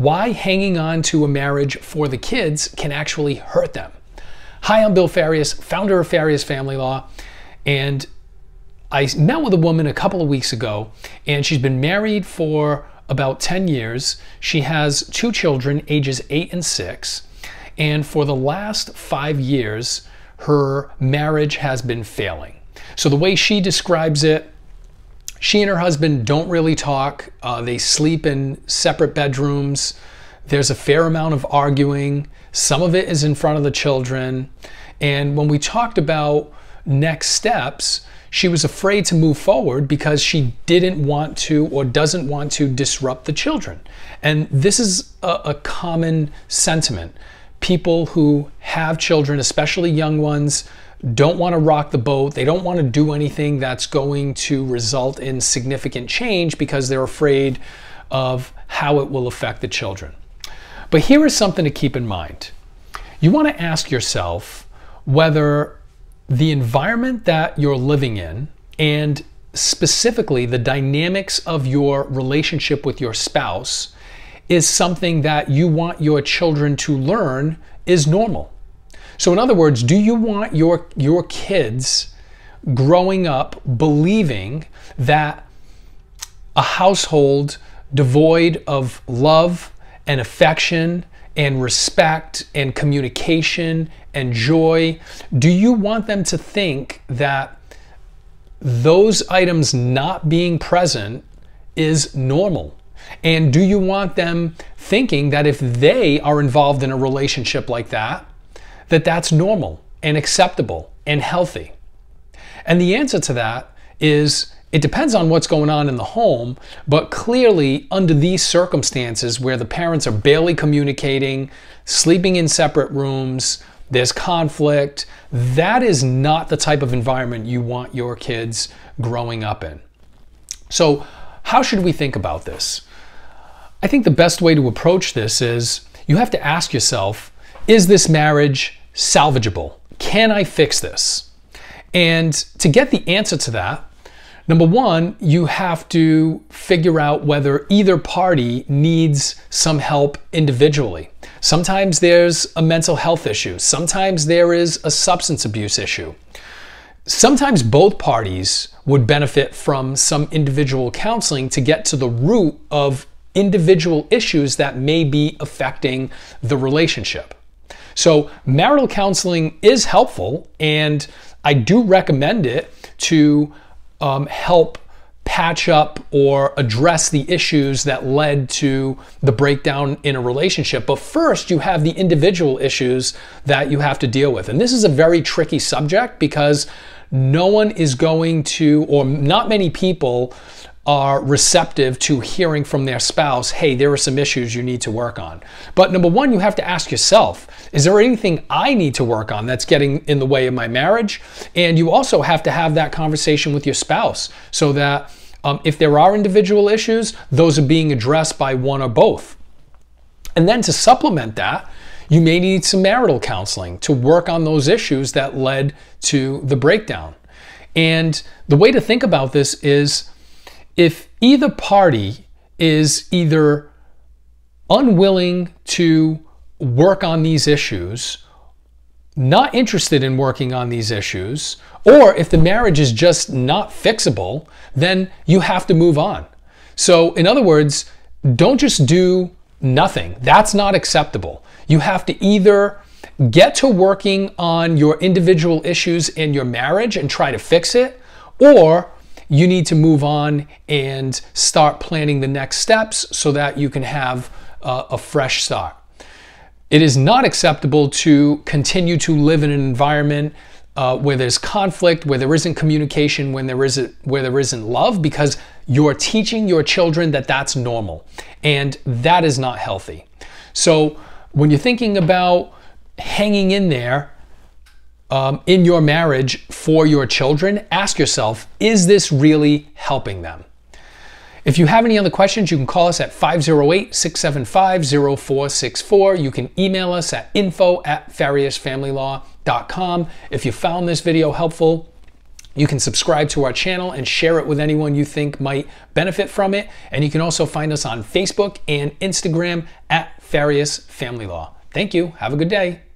why hanging on to a marriage for the kids can actually hurt them. Hi, I'm Bill Farias, founder of Farias Family Law, and I met with a woman a couple of weeks ago, and she's been married for about 10 years. She has two children, ages 8 and 6, and for the last five years, her marriage has been failing. So, the way she describes it, she and her husband don't really talk. Uh, they sleep in separate bedrooms. There's a fair amount of arguing. Some of it is in front of the children. And when we talked about next steps, she was afraid to move forward because she didn't want to or doesn't want to disrupt the children. And this is a, a common sentiment. People who have children, especially young ones, don't want to rock the boat. They don't want to do anything that's going to result in significant change because they're afraid of how it will affect the children. But here is something to keep in mind. You want to ask yourself whether the environment that you're living in and specifically the dynamics of your relationship with your spouse is something that you want your children to learn is normal. So, in other words, do you want your, your kids growing up believing that a household devoid of love and affection and respect and communication and joy, do you want them to think that those items not being present is normal? And do you want them thinking that if they are involved in a relationship like that, that that's normal and acceptable and healthy? And the answer to that is it depends on what's going on in the home, but clearly, under these circumstances where the parents are barely communicating, sleeping in separate rooms, there's conflict, that is not the type of environment you want your kids growing up in. So, how should we think about this? I think the best way to approach this is you have to ask yourself is this marriage salvageable? Can I fix this? And to get the answer to that, number one, you have to figure out whether either party needs some help individually. Sometimes there's a mental health issue, sometimes there is a substance abuse issue. Sometimes both parties would benefit from some individual counseling to get to the root of individual issues that may be affecting the relationship. So, marital counseling is helpful, and I do recommend it to um, help patch up or address the issues that led to the breakdown in a relationship. But first, you have the individual issues that you have to deal with. And this is a very tricky subject because no one is going to, or not many people, are receptive to hearing from their spouse, hey, there are some issues you need to work on. But number one, you have to ask yourself, is there anything I need to work on that's getting in the way of my marriage? And you also have to have that conversation with your spouse so that um, if there are individual issues, those are being addressed by one or both. And then to supplement that, you may need some marital counseling to work on those issues that led to the breakdown. And the way to think about this is if either party is either unwilling to work on these issues, not interested in working on these issues, or if the marriage is just not fixable, then you have to move on. So, in other words, don't just do nothing. That's not acceptable. You have to either get to working on your individual issues in your marriage and try to fix it, or you need to move on and start planning the next steps so that you can have uh, a fresh start. It is not acceptable to continue to live in an environment uh, where there's conflict, where there isn't communication, when there isn't where there isn't love, because you're teaching your children that that's normal, and that is not healthy. So when you're thinking about hanging in there um, in your marriage for your children, ask yourself, is this really helping them? If you have any other questions, you can call us at 508 675 0464. You can email us at info at fariasfamilylaw.com. If you found this video helpful, You can subscribe to our channel and share it with anyone you think might benefit from it. And you can also find us on Facebook and Instagram at Farias Family Law. Thank you. Have a good day.